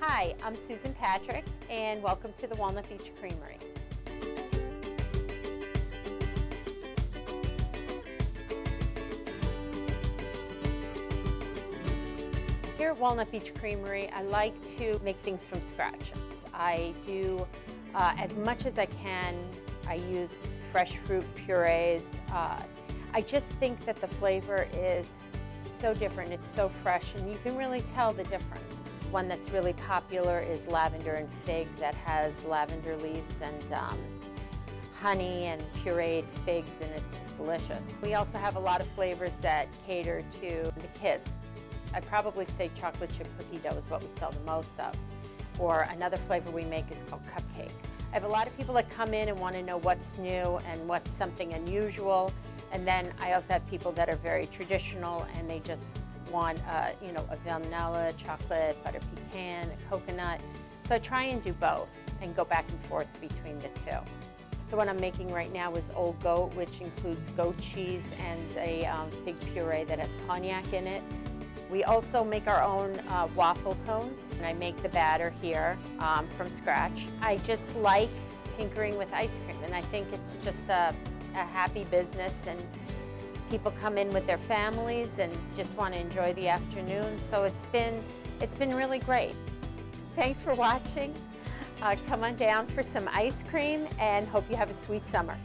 Hi, I'm Susan Patrick, and welcome to the Walnut Beach Creamery. Here at Walnut Beach Creamery, I like to make things from scratch. I do uh, as much as I can. I use fresh fruit purees. Uh, I just think that the flavor is so different. It's so fresh, and you can really tell the difference. One that's really popular is lavender and fig that has lavender leaves and um, honey and pureed figs, and it's just delicious. We also have a lot of flavors that cater to the kids. I'd probably say chocolate chip cookie dough is what we sell the most of. Or another flavor we make is called cupcake. I have a lot of people that come in and want to know what's new and what's something unusual. And then I also have people that are very traditional and they just want, uh, you know, a vanilla, chocolate, butter pecan, a coconut. So I try and do both and go back and forth between the two. The one I'm making right now is Old Goat, which includes goat cheese and a um, fig puree that has cognac in it. We also make our own uh, waffle cones, and I make the batter here um, from scratch. I just like tinkering with ice cream, and I think it's just a, a happy business, and people come in with their families and just want to enjoy the afternoon. So it's been, it's been really great. Thanks for watching. Uh, come on down for some ice cream and hope you have a sweet summer.